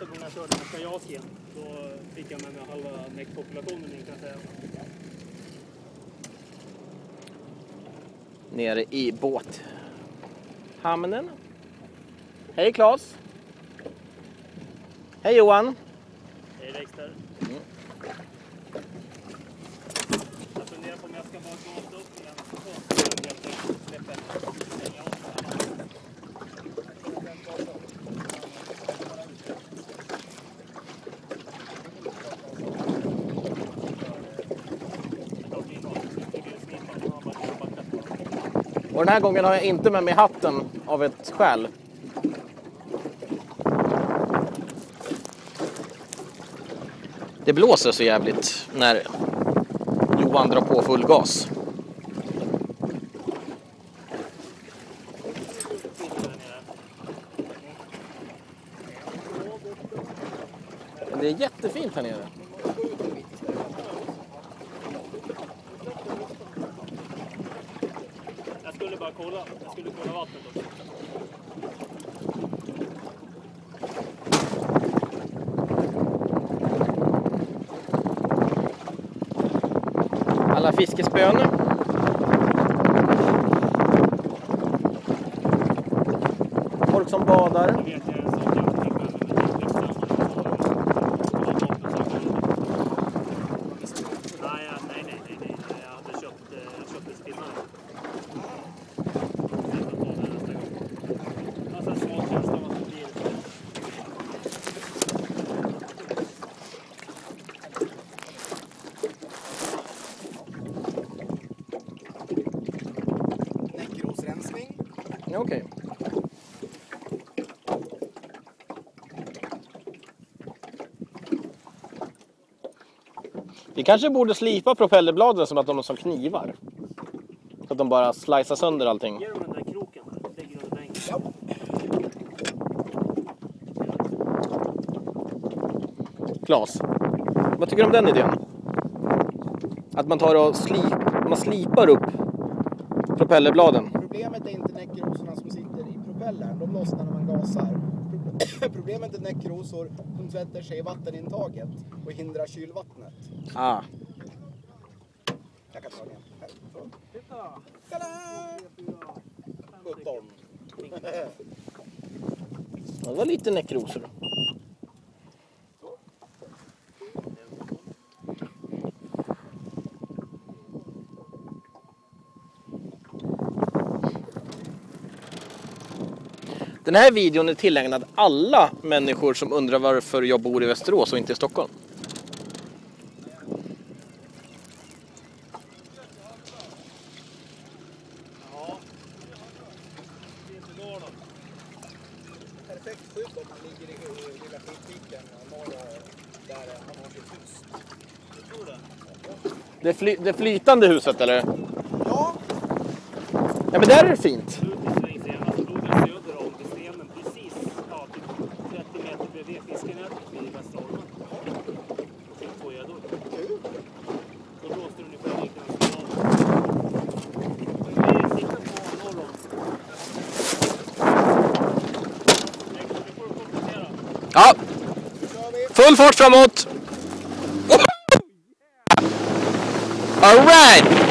första gången jag körde med kajaken. Då fick jag med mig halva näckpopulationen in kan jag säga. Nere i båthamnen. Hej Claes! Hej Johan! Hej Dexter. Jag funderar på om jag ska bara gasa upp igen. Så, helt Och den här gången har jag inte med mig hatten av ett skäl. Det blåser så jävligt när Johan drar på full gas. Det är jättefint här nere. Skulle bara kolla. Jag skulle kolla vattnet också. Alla fiskespön. Folk som badar. Då vet jag en sak jag fick med mig med Dexter. Nej, ja, nej, nej, nej, nej. Jag hade köpt, eh, jag köpte spinnare. Jag får ta det nästa gång. Alltså, svag känsla av att det blir Näckrosrensning. Okej. Vi kanske borde slipa propellerbladen som att de är som knivar. Så att de bara slicear sönder allting. Ge dem den där kroken. Lägger under bänken. Ja. Klas, vad tycker du om den idén? Att man tar och slip, man slipar upp propellerbladen. Problemet är inte näckrosorna som sitter i propellern. De lossnar när man gasar. Pro- Problemet är näckrosor som tvättar sig i vattenintaget och hindrar kylvattnet. Ah. Jag kan ta den igen. Här. Så. Tada! 17. Det var lite näckrosor. Den här videon är tillägnad alla människor som undrar varför jag bor i Västerås och inte i Stockholm. Ja. Det är inte då då. Perfekt skydd om man ligger i lilla skitviken norr där han har sitt hus. Du tror det? Det, fly, det flytande huset eller? Ja, Ja men där är det fint. Ja, full fart framåt! Alright!